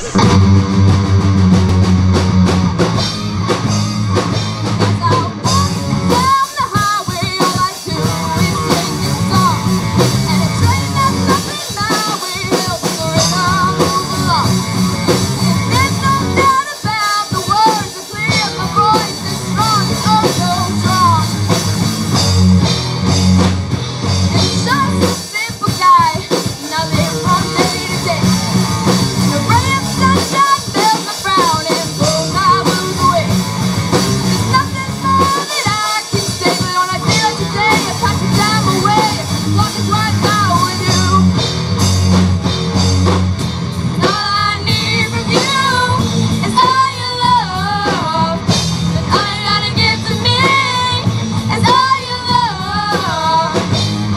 Mm-hmm.